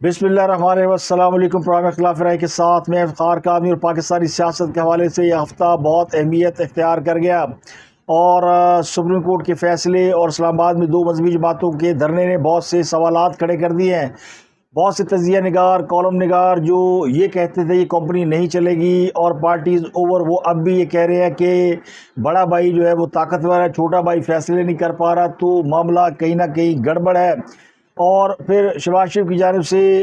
بسم اللہ الرحمن الرحیم، السلام علیکم پروگرام اختلاف رائے کے ساتھ میں افتخار کامی اور پاکستانی سیاست کے حوالے سے یہ ہفتہ بہت اہمیت اختیار کر گیا۔ اور سپریم کورٹ کے فیصلے اور اسلام آباد میں دو مذہبی جماعتوں کے دھرنے نے بہت سے سوالات کھڑے کر دیے ہیں۔ بہت سے تجزیہ نگار، کالم نگار جو یہ کہتے تھے یہ کمپنی نہیں چلے گی اور پارٹیز اوور، وہ اب بھی یہ کہہ رہے ہیں کہ بڑا بھائی جو ہے وہ طاقتور ہے، چھوٹا بھائی فیصلے نہیں کر پا رہا تو معاملہ کہیں نہ کہیں گڑبڑ ہے۔ اور پھر شباز شریف کی جانب سے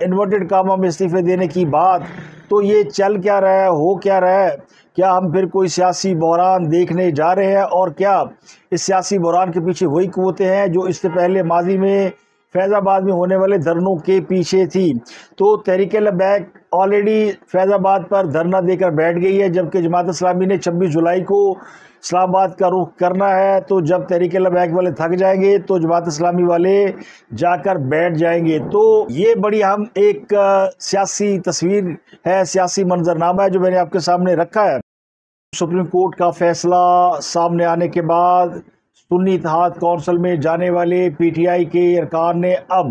انورٹڈ کاموں میں استعفے دینے کی بات، تو یہ چل کیا رہا ہے، ہو کیا رہا ہے؟ کیا ہم پھر کوئی سیاسی بحران دیکھنے جا رہے ہیں؟ اور کیا اس سیاسی بحران کے پیچھے وہی قوتیں ہیں جو اس سے پہلے ماضی میں فیض آباد میں ہونے والے دھرنوں کے پیچھے تھی۔ تو تحریک لبیک آلریڈی فیض آباد پر دھرنا دے کر بیٹھ گئی ہے۔ جبکہ جماعت اسلامی نے چھبیس جولائی کو اسلام آباد کا رخ کرنا ہے۔ تو جب تحریک لبیک والے تھک جائیں گے، تو جماعت اسلامی والے جا کر بیٹھ جائیں گے۔ تو یہ بڑی ہم ایک سیاسی تصویر ہے، سیاسی منظرنامہ ہے جو میں نے آپ کے سامنے رکھا ہے۔ سپریم کورٹ کا فیصلہ سامنے آنے کے بعد سنی اتحاد کونسل میں جانے والے پی ٹی آئی کے ارکان نے اب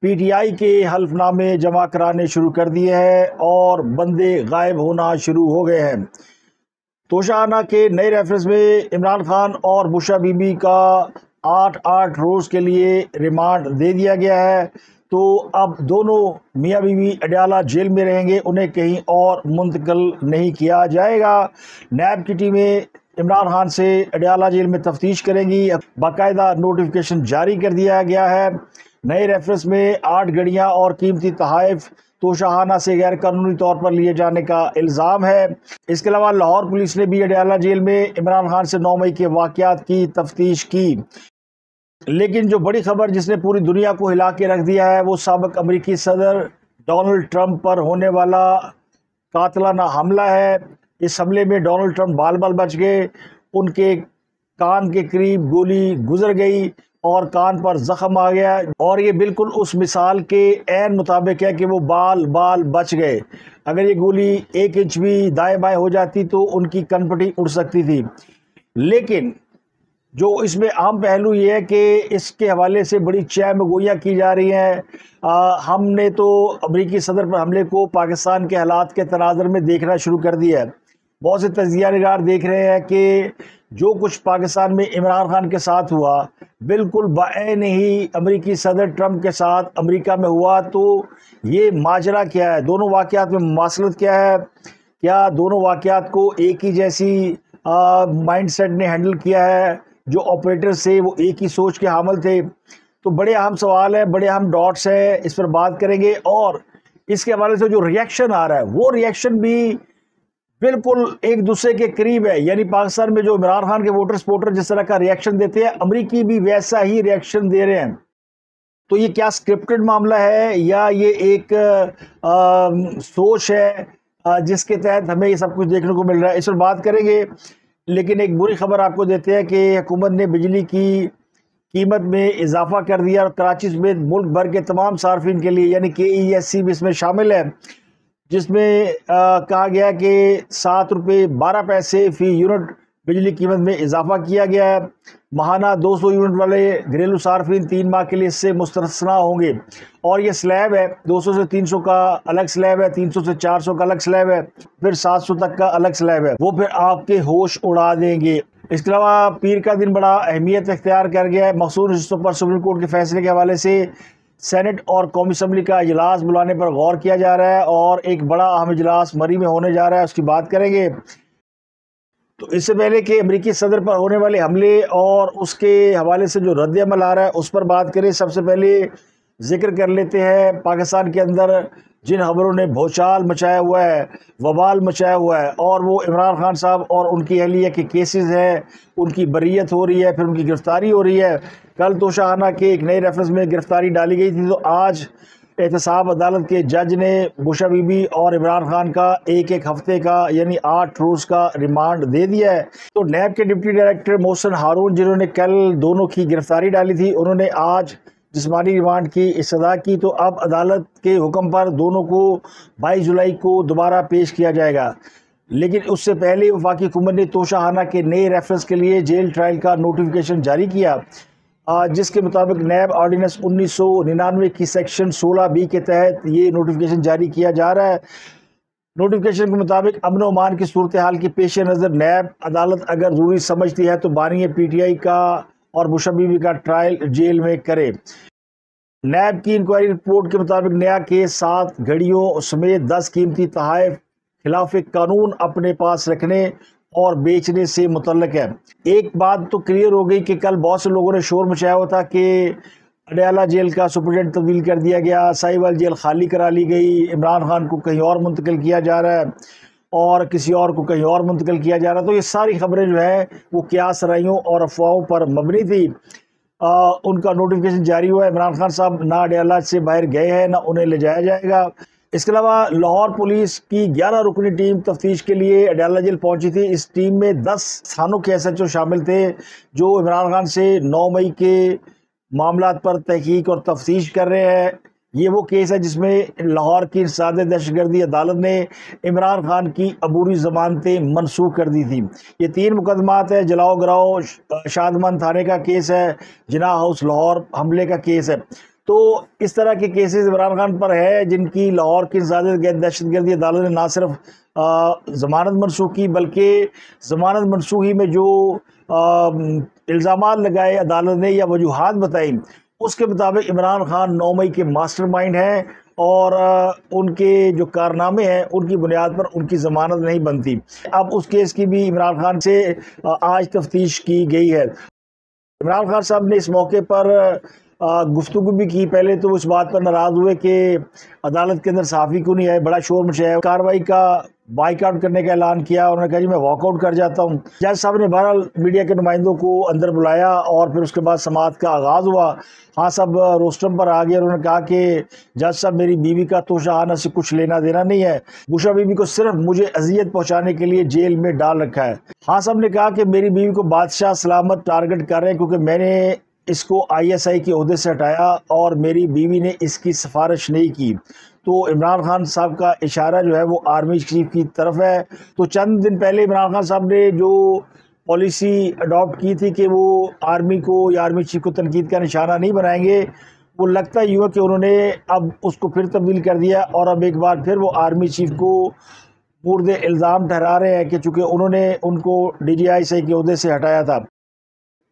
پی ٹی آئی کے حلف نامے جمع کرانے شروع کر دیے ہیں اور بندے غائب ہونا شروع ہو گئے ہیں۔ توشانہ کے نئے ریفرنس میں عمران خان اور بشا بی بی کا آٹھ آٹھ روز کے لیے ریمانڈ دے دیا گیا ہے۔ تو اب دونوں میاں بی بی اڈیالہ جیل میں رہیں گے، انہیں کہیں اور منتقل نہیں کیا جائے گا۔ نیب کی ٹیمیں عمران خان سے اڈیالہ جیل میں تفتیش کریں گی۔ باقاعدہ نوٹیفکیشن جاری کر دیا گیا ہے۔ نئے ریفرنس میں آٹھ گڑیاں اور قیمتی تحائف تو شاہانہ سے غیر قانونی طور پر لیے جانے کا الزام ہے۔ اس کے علاوہ لاہور پولیس نے بھی اڈیالہ جیل میں عمران خان سے نو مئی کے واقعات کی تفتیش کی۔ لیکن جو بڑی خبر جس نے پوری دنیا کو ہلا کے رکھ دیا ہے، وہ سابق امریکی صدر ڈونلڈ ٹرمپ پر ہونے والا قاتلانہ حملہ ہے۔ اس حملے میں ڈونلڈ ٹرمپ بال بال بچ گئے، ان کے کان کے قریب گولی گزر گئی اور کان پر زخم آ گیا۔ اور یہ بالکل اس مثال کے عین مطابق ہے کہ وہ بال بال بچ گئے۔ اگر یہ گولی ایک انچ بھی دائیں بائیں ہو جاتی تو ان کی کنپٹی اڑ سکتی تھی۔ لیکن جو اس میں عام پہلو یہ ہے کہ اس کے حوالے سے بڑی چیم گوئیاں کی جا رہی ہیں۔ ہم نے تو امریکی صدر پر حملے کو پاکستان کے حالات کے تناظر میں دیکھنا شروع کر دیا ہے۔ بہت سے تجزیہ نگار دیکھ رہے ہیں کہ جو کچھ پاکستان میں عمران خان کے ساتھ ہوا، بالکل بعین ہی امریکی صدر ٹرمپ کے ساتھ امریکہ میں ہوا، تو یہ ماجرہ کیا ہے؟ دونوں واقعات میں مواصلت کیا ہے؟ کیا دونوں واقعات کو ایک ہی جیسی مائنڈ سیٹ نے ہینڈل کیا ہے؟ جو آپریٹر سے وہ ایک ہی سوچ کے حامل تھے۔ تو بڑے اہم سوال ہیں، بڑے اہم ڈاٹس ہیں، اس پر بات کریں گے اور اس کے حوالے سے جو ریئیکشن آ رہا ہے، وہ ریئیکشن بھی بالکل ایک دوسرے کے قریب ہے۔ یعنی پاکستان میں جو عمران خان کے ووٹر سپورٹر جس طرح کا ریئیکشن دیتے ہیں، امریکی بھی ویسا ہی ریئیکشن دے رہے ہیں۔ تو یہ کیا سکرپٹڈ معاملہ ہے یا یہ ایک سوچ ہے جس کے تحت ہمیں یہ سب کچھ دیکھنے کو مل رہا ہے۔ اس پر بات کریں گے، لیکن ایک بری خبر آپ کو دیتے ہیں کہ حکومت نے بجلی کی قیمت میں اضافہ کر دیا اور کراچی سمیت ملک بھر کے تمام صارفین کے لیے یعنی کہ ای ایس سی بھی اس میں شامل ہے۔ جس میں کہا گیا کہ سات روپے بارہ پیسے فی یونٹ بجلی قیمت میں اضافہ کیا گیا ہے۔ ماہانہ دو سو یونٹ والے گھریلو صارفین تین ماہ کے لیے اس سے مستثنا ہوں گے۔ اور یہ سلیب ہے، دو سو سے تین سو کا الگ سلیب ہے، تین سو سے چار سو کا الگ سلیب ہے، پھر سات سو تک کا الگ سلیب ہے۔ وہ پھر آپ کے ہوش اڑا دیں گے۔ اس کے علاوہ پیر کا دن بڑا اہمیت اختیار کر گیا ہے۔ مخصوص حصوں پر سپریم کورٹ کے فیصلے کے حوالے سے سینٹ اور قومی اسمبلی کا اجلاس بلانے پر غور کیا جا رہا ہے اور ایک بڑا اہم اجلاس مری میں ہونے جا رہا ہے، اس کی بات کریں گے۔ تو اس سے پہلے کہ امریکی صدر پر ہونے والے حملے اور اس کے حوالے سے جو رد عمل آ رہا ہے، اس پر بات کریں۔ سب سے پہلے ذکر کر لیتے ہیں، پاکستان کے اندر جن خبروں نے بھوچال مچایا ہوا ہے، وبال مچایا ہوا ہے، اور وہ عمران خان صاحب اور ان کی اہلیہ کے کیسز ہیں، ان کی بریت ہو رہی ہے، پھر ان کی گرفتاری ہو رہی ہے۔ کل تو شاہانہ کے ایک نئے ریفرنس میں گرفتاری ڈالی گئی تھی، تو آج احتساب عدالت کے جج نے بشا بی بی اور عمران خان کا ایک ایک ہفتے کا یعنی آٹھ روز کا ریمانڈ دے دیا ہے۔ تو نیب کے ڈپٹی ڈائریکٹر محسن ہارون، جنہوں نے کل دونوں کی گرفتاری ڈالی تھی، انہوں نے آج جسمانی ریمانڈ کی استدا کی، تو اب عدالت کے حکم پر دونوں کو بائیس جولائی کو دوبارہ پیش کیا جائے گا۔ لیکن اس سے پہلے وفاقی حکومت نے توشاہانہ کے نئے ریفرنس کے لیے جیل ٹرائل کا نوٹیفیکیشن جاری کیا۔ جس کے مطابق نیب آرڈیننس انیس سو ننانوے کی سیکشن سولہ بی کے تحت یہ نوٹیفکیشن جاری کیا جا رہا ہے۔ نوٹیفکیشن کے مطابق امن و امان کی صورتحال کے پیش نظر نیب عدالت اگر ضروری سمجھتی ہے تو بانی پی ٹی آئی کا اور مشبی کا ٹرائل جیل میں کرے۔ نیب کی انکوائری رپورٹ کے مطابق نیا کیس، سات گھڑیوں سمیت دس قیمتی تحائف خلاف قانون اپنے پاس رکھنے اور بیچنے سے متعلق ہے۔ ایک بات تو کلیئر ہو گئی کہ کل بہت سے لوگوں نے شور مچایا ہوا تھا کہ اڈیالہ جیل کا سپرڈنٹ تبدیل کر دیا گیا سائی وال جیل خالی کرا لی گئی، عمران خان کو کہیں اور منتقل کیا جا رہا ہے۔ اور کسی اور کو کہیں اور منتقل کیا جا رہا ہے۔ تو یہ ساری خبریں جو ہیں وہ کیا سرائیوں اور افواہوں پر مبنی تھی ان کا نوٹیفکیشن جاری ہوا ہے۔ عمران خان صاحب نہ اڈیالہ سے باہر گئے ہیں، نہ انہیں لے جایا جائے گا۔ اس کے علاوہ لاہور پولیس کی گیارہ رکنی ٹیم تفتیش کے لیے اڈیالہ جیل پہنچی تھی۔ اس ٹیم میں دس تھانوں کے ایس ایچ او شامل تھے، جو عمران خان سے نو مئی کے معاملات پر تحقیق اور تفتیش کر رہے ہیں۔ یہ وہ کیس ہے جس میں لاہور کی سادہ دہشت گردی عدالت نے عمران خان کی عبوری ضمانتیں منسوخ کر دی تھی۔ یہ تین مقدمات ہیں، جلاؤ گراؤ، شادمان تھانے کا کیس ہے، جناح ہاؤس لاہور حملے کا کیس ہے۔ تو اس طرح کے کیسز عمران خان پر ہے جن کی لاہور کی زیادہ دہشت گردی عدالت نے نہ صرف ضمانت منسوخ کی، بلکہ ضمانت منسوخی میں جو الزامات لگائے عدالت نے یا وجوہات بتائی اس کے مطابق عمران خان نو مئی کے ماسٹر مائنڈ ہیں اور ان کے جو کارنامے ہیں، ان کی بنیاد پر ان کی ضمانت نہیں بنتی۔ اب اس کیس کی بھی عمران خان سے آج تفتیش کی گئی ہے۔ عمران خان صاحب نے اس موقع پر گفتگو بھی کی۔ پہلے تو اس بات پر ناراض ہوئے کہ عدالت کے اندر صحافی کیوں نہیں آئے؟ بڑا شور مچایا۔ کاروائی کا بائک آؤٹ کرنے کا اعلان کیا انہوں نے کہا جی میں واک آؤٹ کر جاتا ہوں۔ جج صاحب نے بہرحال میڈیا کے نمائندوں کو اندر بلایا اور پھر اس کے بعد سماعت کا آغاز ہوا۔ ہاں صاحب روسٹم پر آ گیا انہوں نے کہا کہ جج صاحب، میری بیوی کا تو شہانہ سے کچھ لینا دینا نہیں ہے۔ بشا بیوی کو صرف مجھے اذیت پہنچانے کے لیے جیل میں ڈال رکھا ہے۔ ہاں صاحب نے کہا کہ میری بیوی کو بادشاہ سلامت ٹارگٹ کر رہے ہیں کیونکہ میں نے اس کو آئی ایس آئی کے عہدے سے ہٹایا اور میری بیوی نے اس کی سفارش نہیں کی۔ تو عمران خان صاحب کا اشارہ جو ہے وہ آرمی چیف کی طرف ہے۔ تو چند دن پہلے عمران خان صاحب نے جو پالیسی اڈاپٹ کی تھی کہ وہ آرمی کو یا آرمی چیف کو تنقید کا نشانہ نہیں بنائیں گے، وہ لگتا ہی ہوا کہ انہوں نے اب اس کو پھر تبدیل کر دیا اور اب ایک بار پھر وہ آرمی چیف کو پورد الزام ٹھہرا رہے ہیں کہ چونکہ انہوں نے ان کو ڈی جی آئی سی کے عہدے سے ہٹایا تھا۔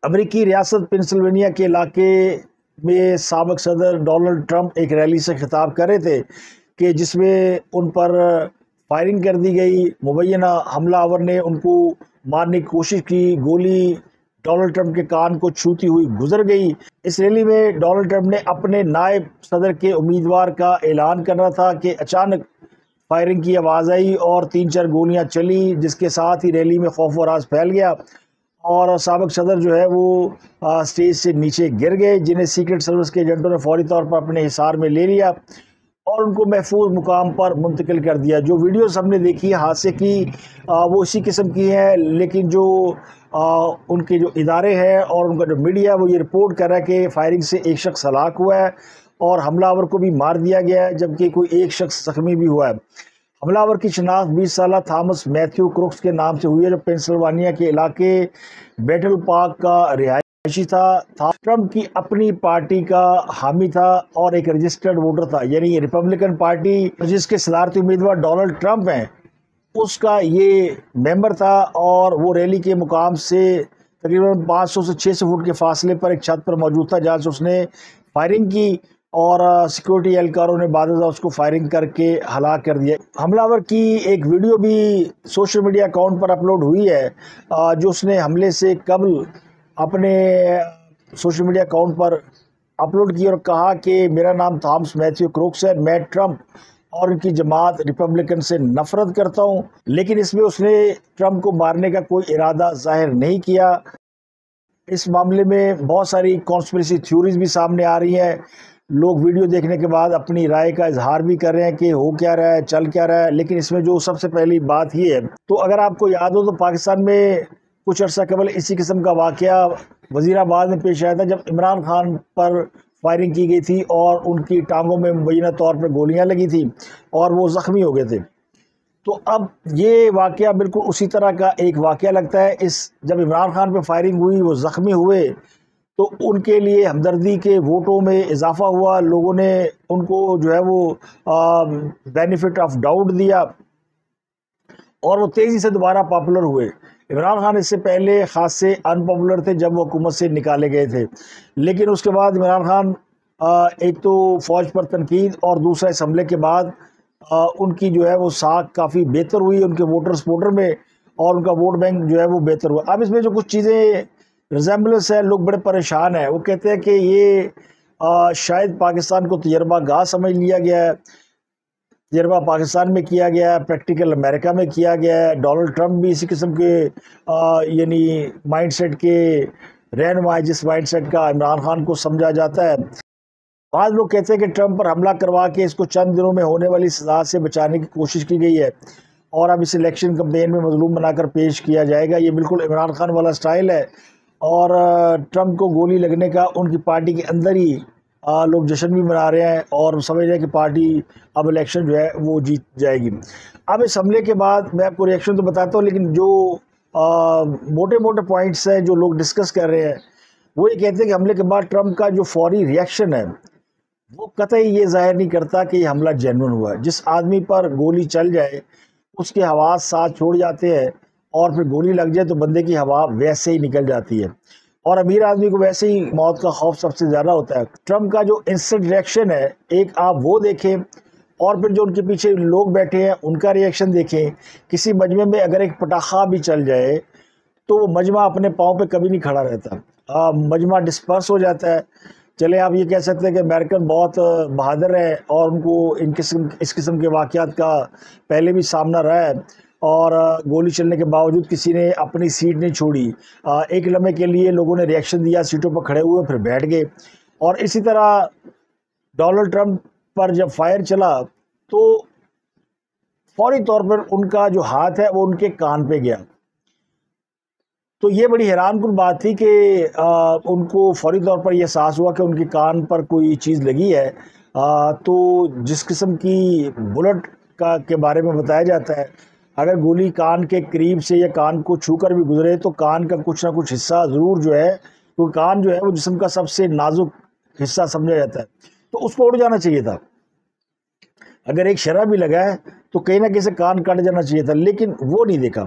امریکی ریاست پنسلوینیا کے علاقے میں سابق صدر ڈونلڈ ٹرمپ ایک ریلی سے خطاب کر رہے تھے کہ جس میں ان پر فائرنگ کر دی گئی، مبینہ حملہ آور نے ان کو مارنے کی کوشش کی، گولی ڈونلڈ ٹرمپ کے کان کو چھوتی ہوئی گزر گئی۔ اس ریلی میں ڈونلڈ ٹرمپ نے اپنے نائب صدر کے امیدوار کا اعلان کرنا تھا کہ اچانک فائرنگ کی آواز آئی اور تین چار گولیاں چلی، جس کے ساتھ ہی ریلی میں خوف و راز پھیل گیا۔ اور سابق صدر جو ہے وہ سٹیج سے نیچے گر گئے، جنہیں سیکرٹ سروس کے ایجنٹوں نے فوری طور پر اپنے حصار میں لے لیا اور ان کو محفوظ مقام پر منتقل کر دیا۔ جو ویڈیوز ہم نے دیکھی، حادثے کی وہ اسی قسم کی ہیں، لیکن جو ان کے جو ادارے ہیں اور ان کا جو میڈیا، وہ یہ رپورٹ کر رہا ہے کہ فائرنگ سے ایک شخص ہلاک ہوا ہے اور حملہ آور کو بھی مار دیا گیا ہے، جبکہ کوئی ایک شخص زخمی بھی ہوا ہے۔ حملہ آور کی شناخت بیس سالہ تھامس میتھیو کروکس کے نام سے ہوئی ہے، جو پینسلوانیا کے علاقے بیٹل پارک کا رہائشی تھا۔ ٹرمپ کی اپنی پارٹی کا حامی تھا اور ایک رجسٹرڈ ووٹر تھا یعنی ریپبلکن پارٹی۔ جس کے صدارتی امیدوار ڈونلڈ ٹرمپ ہیں، اس کا یہ ممبر تھا اور وہ ریلی کے مقام سے تقریباً پانچ سو سے چھ سو فٹ کے فاصلے پر ایک چھت پر موجود تھا، جہاں سے اس نے فائرنگ کی۔ اور سیکورٹی اہلکاروں نے بعد اس کو فائرنگ کر کے ہلاک کر دیا۔ حملہ ور کی ایک ویڈیو بھی سوشل میڈیا اکاؤنٹ پر اپلوڈ ہوئی ہے۔ جو اس نے حملے سے قبل اپنے سوشل میڈیا اکاؤنٹ پر اپلوڈ کی اور کہا کہ میرا نام تھامس میتھیو کروکس ہے، میں ٹرمپ اور ان کی جماعت ریپبلکن سے نفرت کرتا ہوں۔ لیکن اس میں اس نے ٹرمپ کو مارنے کا کوئی ارادہ ظاہر نہیں کیا۔ اس معاملے میں بہت ساری کانسپریسی تھیوریز بھی سامنے آ رہی ہیں۔ لوگ ویڈیو دیکھنے کے بعد اپنی رائے کا اظہار بھی کر رہے ہیں کہ ہو کیا رہا ہے، چل کیا رہا ہے، لیکن اس میں جو سب سے پہلی بات یہ ہے، تو اگر آپ کو یاد ہو تو پاکستان میں کچھ عرصہ قبل اسی قسم کا واقعہ وزیر آباد میں پیش آیا تھا، جب عمران خان پر فائرنگ کی گئی تھی اور ان کی ٹانگوں میں مبینہ طور پر گولیاں لگی تھیں اور وہ زخمی ہو گئے تھے۔ تو اب یہ واقعہ بالکل اسی طرح کا ایک واقعہ لگتا ہے۔ اس، جب عمران خان پہ فائرنگ ہوئی، وہ زخمی ہوئے تو ان کے لیے ہمدردی کے ووٹوں میں اضافہ ہوا۔ لوگوں نے ان کو جو ہے وہ بینیفٹ آف ڈاؤٹ دیا اور وہ تیزی سے دوبارہ پاپولر ہوئے۔ عمران خان اس سے پہلے خاص سے ان پاپولر تھے جب وہ حکومت سے نکالے گئے تھے۔ لیکن اس کے بعد عمران خان ایک تو فوج پر تنقید اور دوسرا اس حملے کے بعد ان کی جو ہے وہ ساکھ کافی بہتر ہوئی، ان کے ووٹر سپورٹر میں اور ان کا ووٹ بینک جو ہے وہ بہتر ہوا۔ اب اس میں جو کچھ چیزیں ریزمبلنس ہے، لوگ بڑے پریشان ہیں۔ وہ کہتے ہیں کہ یہ شاید پاکستان کو تجربہ گاہ سمجھ لیا گیا ہے، تجربہ پاکستان میں کیا گیا ہے پریکٹیکل امریکہ میں کیا گیا ہے۔ ڈونلڈ ٹرمپ بھی اسی قسم کے یعنی مائنڈ سیٹ کے رہنما جس مائنڈ سیٹ کا عمران خان کو سمجھا جاتا ہے۔ بعض لوگ کہتے ہیں کہ ٹرمپ پر حملہ کروا کے اس کو چند دنوں میں ہونے والی سزا سے بچانے کی کوشش کی گئی ہے۔ اور اب اس الیکشن کمپین میں مظلوم بنا کر پیش کیا جائے گا۔ یہ بالکل عمران خان والا سٹائل ہے۔ اور ٹرمپ کو گولی لگنے کا ان کی پارٹی کے اندر ہی لوگ جشن بھی منا رہے ہیں اور سمجھ رہے ہیں کہ پارٹی اب الیکشن جو ہے وہ جیت جائے گی۔ اب اس حملے کے بعد میں آپ کو ریئیکشن تو بتاتا ہوں، لیکن جو موٹے موٹے پوائنٹس ہیں جو لوگ ڈسکس کر رہے ہیں، وہ یہ کہتے ہیں کہ حملے کے بعد ٹرمپ کا جو فوری ریئیکشن ہے، وہ قطعی یہ ظاہر نہیں کرتا کہ یہ حملہ جینون ہوا ہے۔ جس آدمی پر گولی چل جائے، اس کے حواس ساتھ چھوڑ جاتے ہیں اور پھر گولی لگ جائے تو بندے کی ہوا ویسے ہی نکل جاتی ہے۔ اور امیر آدمی کو ویسے ہی موت کا خوف سب سے زیادہ ہوتا ہے۔ ٹرمپ کا جو انسٹنٹ ریئیکشن ہے، ایک آپ وہ دیکھیں اور پھر جو ان کے پیچھے لوگ بیٹھے ہیں، ان کا ریئیکشن دیکھیں۔ کسی مجمع میں اگر ایک پٹاخہ بھی چل جائے تو وہ مجمع اپنے پاؤں پہ کبھی نہیں کھڑا رہتا۔ مجمع ڈسپرس ہو جاتا ہے۔ چلے آپ یہ کہہ سکتے ہیں کہ امریکن بہت بہادر ہے اور ان کو ان قسم، اس قسم کے واقعات کا پہلے بھی سامنا رہا ہے۔ اور گولی چلنے کے باوجود کسی نے اپنی سیٹ نہیں چھوڑی۔ ایک لمحے کے لیے لوگوں نے ریئیکشن دیا، سیٹوں پر کھڑے ہوئے، پھر بیٹھ گئے۔ اور اسی طرح ڈونلڈ ٹرمپ پر جب فائر چلا، تو فوری طور پر ان کا جو ہاتھ ہے، وہ ان کے کان پہ گیا۔ تو یہ بڑی حیران کن بات تھی کہ ان کو فوری طور پر یہ احساس ہوا کہ ان کے کان پر کوئی چیز لگی ہے۔ تو جس قسم کی بلٹ کا کے بارے میں بتایا جاتا ہے اگر گولی کان کے قریب سے یا کان کو چھو کر بھی گزرے تو کان کا کچھ نہ کچھ حصہ ضرور جو ہے، کیونکہ کان جو ہے وہ جسم کا سب سے نازک حصہ سمجھا جاتا ہے۔ تو اس کو اڑ جانا چاہیے تھا۔ اگر ایک شرح بھی لگا ہے تو کہیں نہ کہیں سے کان کٹ جانا چاہیے تھا، لیکن وہ نہیں دیکھا۔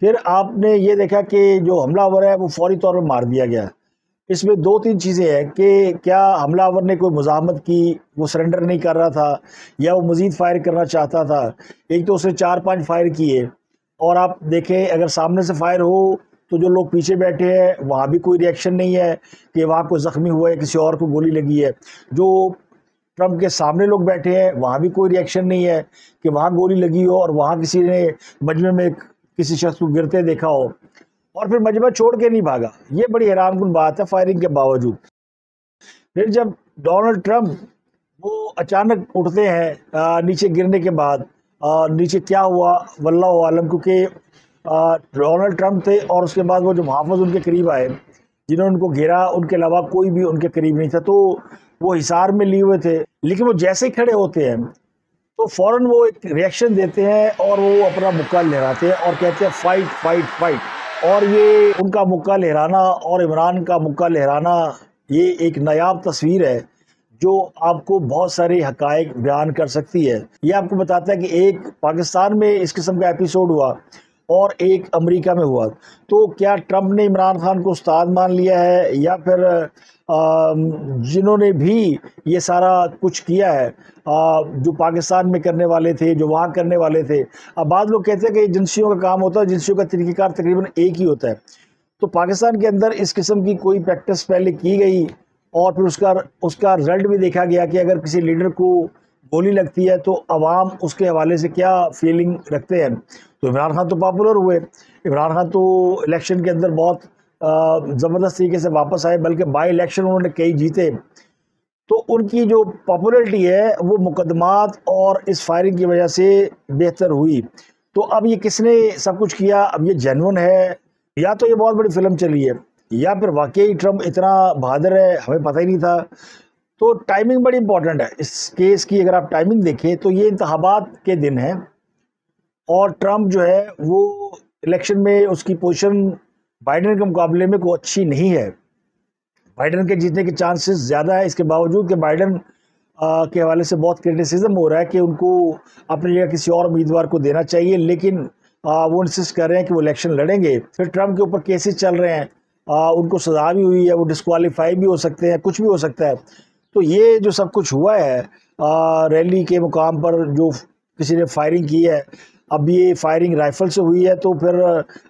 پھر آپ نے یہ دیکھا کہ جو حملہ آور ہے وہ فوری طور پر مار دیا گیا۔ اس میں دو تین چیزیں ہیں کہ کیا حملہ آور نے کوئی مزاحمت کی، وہ سرنڈر نہیں کر رہا تھا، یا وہ مزید فائر کرنا چاہتا تھا۔ ایک تو اس نے چار پانچ فائر کیے۔ اور آپ دیکھیں، اگر سامنے سے فائر ہو تو جو لوگ پیچھے بیٹھے ہیں، وہاں بھی کوئی ریئیکشن نہیں ہے کہ وہاں کوئی زخمی ہوا ہے، کسی اور کو گولی لگی ہے۔ جو ٹرمپ کے سامنے لوگ بیٹھے ہیں، وہاں بھی کوئی ریئیکشن نہیں ہے کہ وہاں گولی لگی ہو اور وہاں کسی نے مجمع میں کسی شخص کو گرتے دیکھا ہو۔ اور پھر مجمع چھوڑ کے نہیں بھاگا۔ یہ بڑی حیران کن بات ہے فائرنگ کے باوجود۔ پھر جب ڈونلڈ ٹرمپ وہ اچانک اٹھتے ہیں نیچے گرنے کے بعد نیچے کیا ہوا؟ واللہ عالم، کیونکہ ڈونلڈ ٹرمپ تھے اور اس کے بعد وہ جو محافظ ان کے قریب آئے، جنہوں نے ان کو گھیرا، ان کے علاوہ کوئی بھی ان کے قریب نہیں تھا، تو وہ حصار میں لیے ہوئے تھے۔ لیکن وہ جیسے ہی کھڑے ہوتے ہیں، تو فوراً وہ ایک ریئیکشن دیتے ہیں اور وہ اپنا مکہ لہراتے ہیں اور کہتے ہیں فائٹ فائٹ فائٹ اور یہ ان کا مکہ لہرانا اور عمران کا مکہ لہرانا یہ ایک نایاب تصویر ہے جو آپ کو بہت سارے حقائق بیان کر سکتی ہے۔ یہ آپ کو بتاتا ہے کہ ایک پاکستان میں اس قسم کا ایپیسوڈ ہوا۔ اور ایک امریکہ میں ہوا۔ تو کیا ٹرمپ نے عمران خان کو استاد مان لیا ہے یا پھر جنہوں نے بھی یہ سارا کچھ کیا ہے جو پاکستان میں کرنے والے تھے، جو وہاں کرنے والے تھے۔ اب بعض لوگ کہتے ہیں کہ جنسیوں کا کام ہوتا ہے جنسیوں کا طریقہ کار تقریباً ایک ہی ہوتا ہے۔ تو پاکستان کے اندر اس قسم کی کوئی پریکٹس پہلے کی گئی اور پھر اس کا اس کا رزلٹ بھی دیکھا گیا کہ اگر کسی لیڈر کو گولی لگتی ہے تو عوام اس کے حوالے سے کیا فیلنگ رکھتے ہیں۔ تو عمران خان تو پاپولر ہوئے۔ عمران خان تو الیکشن کے اندر بہت زبردست طریقے سے واپس آئے، بلکہ بائی الیکشن انہوں نے کئی جیتے۔ تو ان کی جو پاپولیٹی ہے، وہ مقدمات اور اس فائرنگ کی وجہ سے بہتر ہوئی۔ تو اب یہ کس نے سب کچھ کیا؟ اب یہ جینون ہے۔ یا تو یہ بہت بڑی فلم چلی ہے، یا پھر واقعی ٹرمپ اتنا بہادر ہے، ہمیں پتہ ہی نہیں تھا۔ تو ٹائمنگ بڑی امپورٹنٹ ہے۔ اس کیس کی اگر آپ ٹائمنگ دیکھیں، تو یہ انتخابات کے دن ہیں۔ اور ٹرمپ جو ہے وہ الیکشن میں اس کی پوزیشن بائیڈن کے مقابلے میں کوئی اچھی نہیں ہے۔ بائیڈن کے جیتنے کے چانسز زیادہ ہے اس کے باوجود کہ بائیڈن کے حوالے سے بہت کرٹیسزم ہو رہا ہے کہ ان کو اپنی جگہ کسی اور امیدوار کو دینا چاہیے، لیکن وہ انسسٹ کر رہے ہیں کہ وہ الیکشن لڑیں گے۔ پھر ٹرمپ کے اوپر کیسز چل رہے ہیں۔ ان کو سزا بھی ہوئی ہے، وہ ڈسکوالیفائی بھی ہو سکتے ہیں، کچھ بھی ہو سکتا ہے۔ تو یہ جو سب کچھ ہوا ہے ریلی کے مقام پر جو کسی نے فائرنگ کی ہے اب یہ فائرنگ رائفل سے ہوئی ہے تو پھر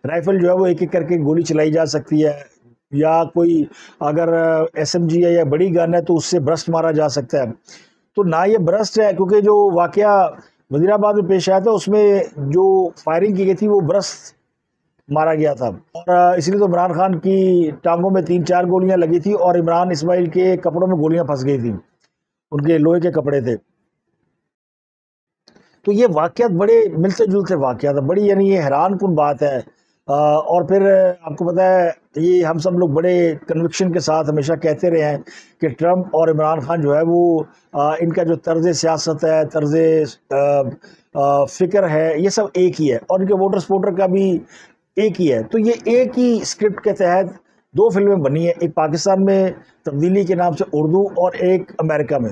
رائفل جو ہے وہ ایک ایک کر کے گولی چلائی جا سکتی ہے یا کوئی اگر ایس ایم جی ہے یا بڑی گن ہے تو اس سے برسٹ مارا جا سکتا ہے۔ تو نہ یہ برسٹ ہے کیونکہ جو واقعہ وزیر آباد میں پیش آیا تھا اس میں جو فائرنگ کی گئی تھی وہ برسٹ مارا گیا تھا۔ اور اس لیے تو عمران خان کی ٹانگوں میں تین چار گولیاں لگی تھی اور عمران اسماعیل کے کپڑوں میں گولیاں پھنس گئی تھیں۔ ان کے لوہے کے کپڑے تھے۔ تو یہ واقعات بڑے ملتے جلتے واقعات ہیں، بڑی یعنی یہ حیران کن بات ہے۔ اور پھر آپ کو پتہ ہے، یہ ہم سب لوگ بڑے کنوکشن کے ساتھ ہمیشہ کہتے رہے ہیں کہ ٹرمپ اور عمران خان جو ہے وہ ان کا جو طرز سیاست ہے، طرز فکر ہے، یہ سب ایک ہی ہے۔ اور ان کے ووٹر سپورٹر کا بھی ایک ہی ہے۔ تو یہ ایک ہی اسکرپٹ کے تحت دو فلمیں بنی ہیں، ایک پاکستان میں تبدیلی کے نام سے اردو اور ایک امریکہ میں۔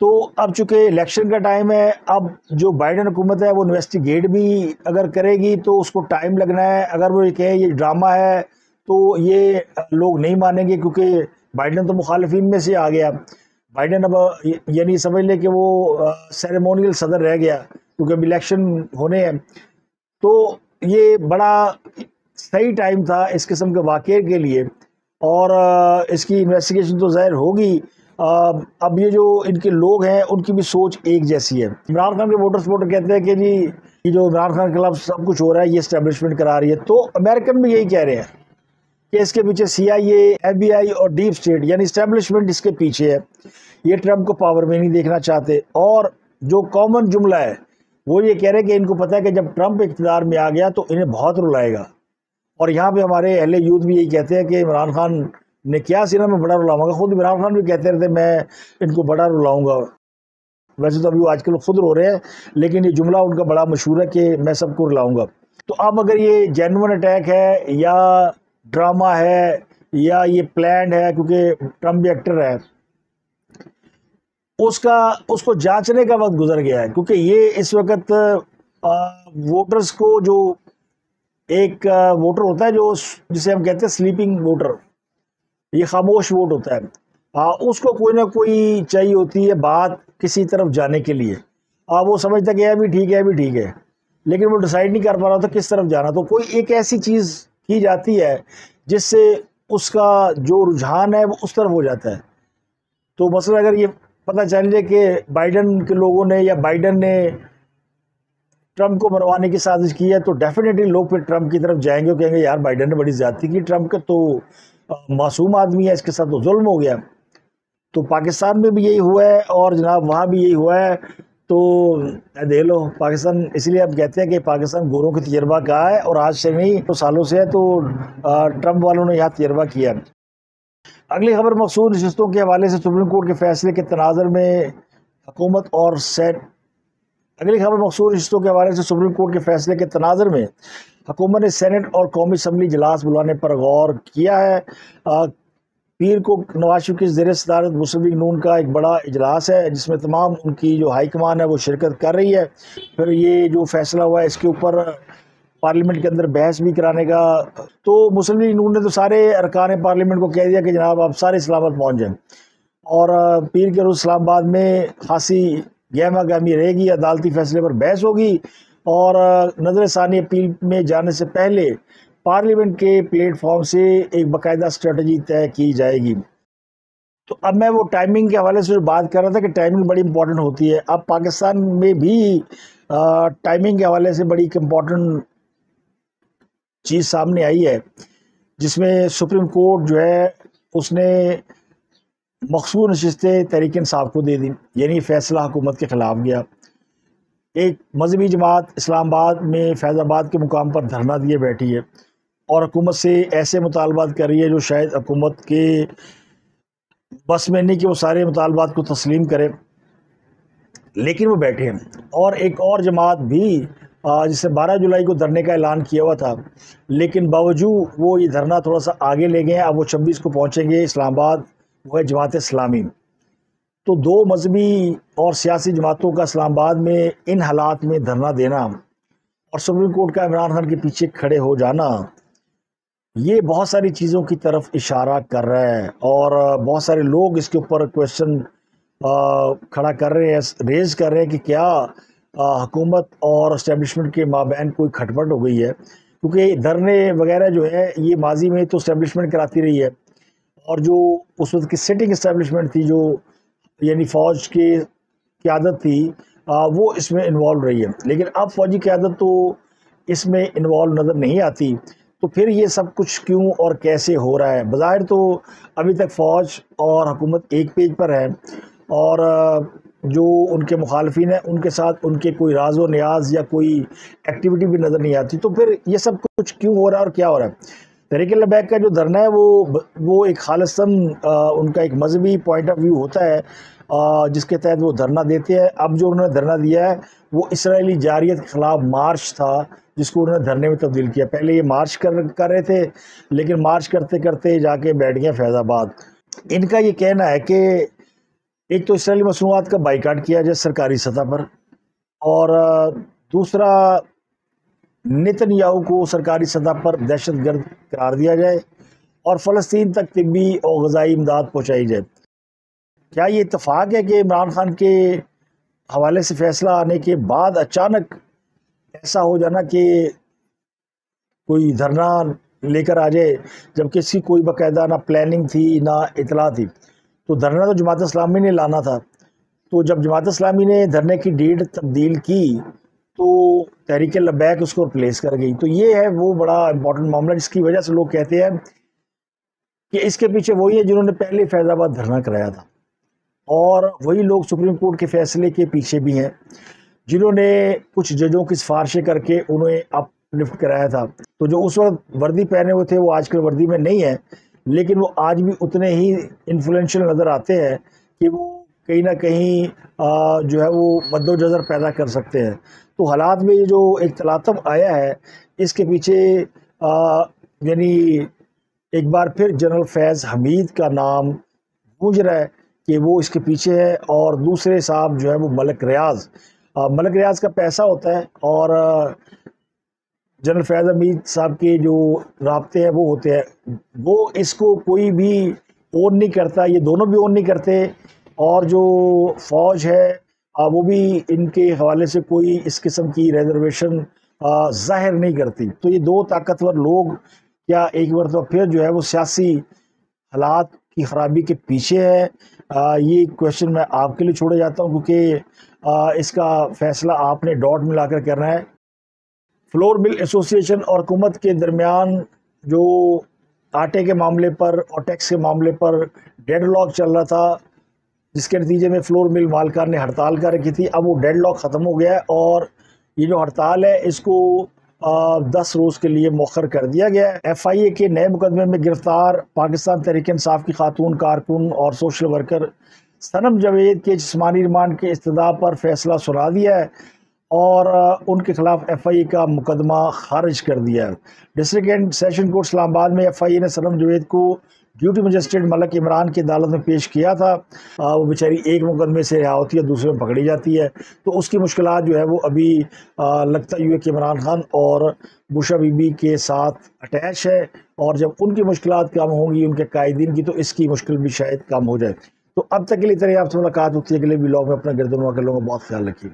تو اب چونکہ الیکشن کا ٹائم ہے، اب جو بائیڈن حکومت ہے، وہ انویسٹیگیٹ بھی اگر کرے گی تو اس کو ٹائم لگنا ہے۔ اگر وہ یہ کہے یہ ڈرامہ ہے تو یہ لوگ نہیں مانیں گے کیونکہ بائیڈن تو مخالفین میں سے آ گیا بائیڈن اب یعنی سمجھ لے کہ وہ سیریمونیل صدر رہ گیا کیونکہ اب الیکشن ہونے ہیں۔ تو یہ بڑا صحیح ٹائم تھا اس قسم کے واقعے کے لیے اور اس کی انویسٹیگیشن تو ظاہر ہوگی۔ اب یہ جو ان کے لوگ ہیں، ان کی بھی سوچ ایک جیسی ہے۔ عمران خان کے ووٹر سپورٹر کہتے ہیں کہ جی یہ جو عمران خان کے خلاف سب کچھ ہو رہا ہے، یہ اسٹیبلشمنٹ کرا رہی ہے۔ تو امریکن بھی یہی کہہ رہے ہیں کہ اس کے پیچھے سی آئی اے ایف بی آئی اور ڈیپ اسٹیٹ یعنی اسٹیبلشمنٹ اس کے پیچھے ہے۔ یہ ٹرمپ کو پاور میں نہیں دیکھنا چاہتے۔ اور جو کامن جملہ ہے، وہ یہ کہہ رہے کہ ان کو پتہ ہے کہ جب ٹرمپ اقتدار میں آ گیا تو انہیں بہت رلائے گا۔ اور یہاں پہ ہمارے اہل یوتھ بھی یہی کہتے ہیں کہ عمران خان نے کیا سینا میں بڑا رلاؤں گا؟ خود عمران خان بھی کہتے رہتے، میں ان کو بڑا رلاؤں گا۔ ویسے تو ابھی وہ آج کل خود رو رہے ہیں، لیکن یہ جملہ ان کا بڑا مشہور ہے کہ میں سب کو رلاؤں گا۔ تو اب اگر یہ جینون اٹیک ہے یا ڈرامہ ہے یا یہ پلانڈ ہے، کیونکہ ٹرمپ بھی ایکٹر ہے، اس کا، اس کو جانچنے کا وقت گزر گیا ہے۔ کیونکہ یہ اس وقت ووٹرز کو جو ایک ووٹر ہوتا ہے جو جسے ہم کہتے ہیں سلیپنگ ووٹر یہ خاموش ووٹ ہوتا ہے۔ اس کو کوئی نہ کوئی چاہیے ہوتی ہے بات کسی طرف جانے کے لیے۔ وہ سمجھتا کہ بھی ٹھیک ہے بھی ٹھیک ہے۔ لیکن وہ ڈیسائیڈ نہیں کر پا رہا تھا کس طرف جانا؟ تو کوئی ایک ایسی چیز کی جاتی ہے جس سے اس کا جو رجحان ہے وہ اس طرف ہو جاتا ہے۔ تو مثلا اگر یہ پتہ چل جائے کہ بائیڈن کے لوگوں نے یا بائیڈن نے ٹرمپ کو مروانے کی سازش کی ہے تو ڈیفینیٹلی لوگ پھر ٹرمپ کی طرف جائیں گے کہیں گے، یار بائیڈن نے بڑی زیادتی کی، ٹرمپ کے تو معصوم آدمی ہے، اس کے ساتھ تو ظلم ہو گیا۔ تو پاکستان میں بھی یہی ہوا ہے اور جناب وہاں بھی یہی ہوا ہے۔ تو دے لو، پاکستان، اس لیے اب کہتے ہیں کہ پاکستان گوروں کی تجربہ کہا ہے اور آج سے نہیں تو سالوں سے ہے تو ٹرمپ والوں نے یہاں تجربہ کیا۔ اگلی خبر مقصود نشستوں کے حوالے سے سپریم کورٹ کے فیصلے کے تناظر میں حکومت اور سیٹ اگلی خبر مقصود نشستوں کے حوالے سے سپریم کورٹ کے فیصلے کے تناظر میں حکومت نے سینٹ اور قومی اسمبلی اجلاس بلانے پر غور کیا ہے۔ پیر کو نواز شریف کی زیر صدارت مسلم لیگ نون کا ایک بڑا اجلاس ہے، جس میں تمام ان کی جو ہائی کمان ہے وہ شرکت کر رہی ہے۔ پھر یہ جو فیصلہ ہوا ہے، اس کے اوپر پارلیمنٹ کے اندر بحث بھی کرانے کا۔ تو مسلم لیگ نون نے تو سارے ارکان پارلیمنٹ کو کہہ دیا کہ جناب آپ سارے سلامت پہنچ جائیں۔ اور پیر کے روز اسلام آباد میں خاصی گہما گہمی رہے گی، عدالتی فیصلے پر بحث ہوگی۔ اور نظر ثانی اپیل میں جانے سے پہلے پارلیمنٹ کے پلیٹ فارم سے ایک باقاعدہ اسٹریٹجی طے کی جائے گی۔ تو اب میں وہ ٹائمنگ کے حوالے سے بات کر رہا تھا کہ ٹائمنگ بڑی امپورٹنٹ ہوتی ہے۔ اب پاکستان میں بھی ٹائمنگ کے حوالے سے بڑی ایک امپورٹنٹ چیز سامنے آئی ہے، جس میں سپریم کورٹ جو ہے، اس نے مخصوص نشستیں تحریک انصاف کو دے دی یعنی فیصلہ حکومت کے خلاف گیا۔ ایک مذہبی جماعت اسلام آباد میں فیض آباد کے مقام پر دھرنا دیے بیٹھی ہے اور حکومت سے ایسے مطالبات کر رہی ہے جو شاید حکومت کے بس میں نہیں کہ وہ سارے مطالبات کو تسلیم کرے۔ لیکن وہ بیٹھے ہیں۔ اور ایک اور جماعت بھی جس نے بارہ جولائی کو دھرنے کا اعلان کیا ہوا تھا، لیکن باوجود وہ یہ دھرنا تھوڑا سا آگے لے گئے ہیں۔ اب وہ چھبیس کو پہنچیں گے اسلام آباد وہ ہے جماعت اسلامی۔ تو دو مذہبی اور سیاسی جماعتوں کا اسلام آباد میں ان حالات میں دھرنا دینا اور سپریم کورٹ کا عمران خان کے پیچھے کھڑے ہو جانا، یہ بہت ساری چیزوں کی طرف اشارہ کر رہا ہے اور بہت سارے لوگ اس کے اوپر کوشچن کھڑا کر رہے ہیں، ریز کر رہے ہیں کہ کیا حکومت اور اسٹیبلشمنٹ کے مابین کوئی کھٹپٹ ہو گئی ہے۔ کیونکہ دھرنے وغیرہ جو ہے یہ ماضی میں تو اسٹیبلشمنٹ کراتی رہی ہے۔ اور جو اس وقت کی سٹنگ اسٹیبلشمنٹ تھی، جو یعنی فوج کی قیادت تھی وہ اس میں انوالو رہی ہے۔ لیکن اب فوجی قیادت تو اس میں انوالو نظر نہیں آتی۔ تو پھر یہ سب کچھ کیوں اور کیسے ہو رہا ہے؟ بظاہر تو ابھی تک فوج اور حکومت ایک پیج پر ہے اور جو ان کے مخالفین ہیں، ان کے ساتھ ان کے کوئی راز و نیاز یا کوئی ایکٹیویٹی بھی نظر نہیں آتی۔ تو پھر یہ سب کچھ کیوں ہو رہا ہے اور کیا ہو رہا ہے؟ تحریک البیک کا جو دھرنا ہے، وہ وہ ایک خالصاً ان کا ایک مذہبی پوائنٹ آف ویو ہوتا ہے جس کے تحت وہ دھرنا دیتے ہیں۔ اب جو انہوں نے دھرنا دیا ہے، وہ اسرائیلی جاریت کے خلاف مارچ تھا، جس کو انہوں نے دھرنے میں تبدیل کیا۔ پہلے یہ مارچ کر کر رہے تھے، لیکن مارچ کرتے کرتے جا کے بیٹھ گئے فیض آباد۔ ان کا یہ کہنا ہے کہ ایک تو اسرائیلی مصنوعات کا بائیکاٹ کیا جائے سرکاری سطح پر، اور دوسرا نتن یاہو کو سرکاری سطح پر دہشت گرد قرار دیا جائے اور فلسطین تک طبی اور غذائی امداد پہنچائی جائے۔ کیا یہ اتفاق ہے کہ عمران خان کے حوالے سے فیصلہ آنے کے بعد اچانک ایسا ہو جانا کہ کوئی دھرنا لے کر آ جائے، جب کسی کوئی باقاعدہ نہ پلاننگ تھی، نہ اطلاع تھی۔ تو دھرنا تو جماعت اسلامی نے لانا تھا۔ تو جب جماعت اسلامی نے دھرنے کی ڈیٹ تبدیل کی، تو تحریک لبیک اس کو ریپلیس کر گئی۔ تو یہ ہے، وہ بڑا امپورٹنٹ معاملہ، جس کی وجہ سے لوگ کہتے ہیں کہ اس کے پیچھے وہی ہے جنہوں نے پہلے فیض آباد دھرنا کرایا تھا۔ اور وہی لوگ سپریم کورٹ کے فیصلے کے پیچھے بھی ہیں، جنہوں نے کچھ ججوں کی سفارشیں کر کے انہیں اپ لفٹ کرایا تھا۔ تو جو اس وقت وردی پہنے ہوئے تھے، وہ آج کل وردی میں نہیں ہیں، لیکن وہ آج بھی اتنے ہی انفلوئنشل نظر آتے ہیں کہ وہ کہیں نہ کہیں جو ہے وہ مد و جذر پیدا کر سکتے ہیں۔ تو حالات میں یہ جو ایک تلاطم آیا ہے، اس کے پیچھے یعنی ایک بار پھر جنرل فیض حمید کا نام گونج رہا ہے کہ وہ اس کے پیچھے ہے اور دوسرے صاحب جو ہے وہ ملک ریاض۔ ملک ریاض کا پیسہ ہوتا ہے اور جنرل فیض حمید صاحب کے جو رابطے ہیں وہ ہوتے ہیں۔ وہ اس کو کوئی بھی اون نہیں کرتا، یہ دونوں بھی اون نہیں کرتے۔ اور جو فوج ہے وہ بھی ان کے حوالے سے کوئی اس قسم کی ریزرویشن ظاہر نہیں کرتی۔ تو یہ دو طاقتور لوگ، کیا ایک مرتبہ پھر جو ہے وہ سیاسی حالات کی خرابی کے پیچھے ہے؟ یہ کوشچن میں آپ کے لیے چھوڑے جاتا ہوں کیونکہ اس کا فیصلہ آپ نے ڈاٹ ملا کر کرنا ہے۔ فلور بل ایسوسیشن اور حکومت کے درمیان جو آٹے کے معاملے پر اور ٹیکس کے معاملے پر ڈیڈ لاک چل رہا تھا جس کے نتیجے میں فلور مل مالکان نے ہڑتال کر رکھی تھی۔ اب وہ ڈیڈ لاک ختم ہو گیا ہے اور یہ جو ہڑتال ہے، اس کو دس روز کے لیے مؤخر کر دیا گیا ہے۔ ایف آئی اے کے نئے مقدمے میں گرفتار پاکستان تحریک انصاف کی خاتون، کارکن اور سوشل ورکر سنم جوید کے جسمانی ریمانڈ کے استدعا پر فیصلہ سنا دیا ہے اور ان کے خلاف ایف آئی اے کا مقدمہ خارج کر دیا ہے۔ District and session court Islamabad میں ایف آئی اے نے سنم جوید کو ڈیوٹی مجسٹریٹ ملک عمران کی عدالت میں پیش کیا تھا وہ بیچاری ایک مقدمے سے رہا ہوتی ہے، دوسرے میں پکڑی جاتی ہے۔ تو اس کی مشکلات جو ہے وہ ابھی لگتا یوں ہے کہ عمران خان اور بشا بی بی کے ساتھ اٹیچ ہے اور جب ان کی مشکلات کم ہوں گی، ان کے قائدین کی، تو اس کی مشکل بھی شاید کم ہو جائے۔ تو اب تک کے لیے طرح آپ سے ملاقات ہوتی ہے، اگلے بھی لوگ میں اپنا گردنوا کر لوں گا بہت خیال رکھیے۔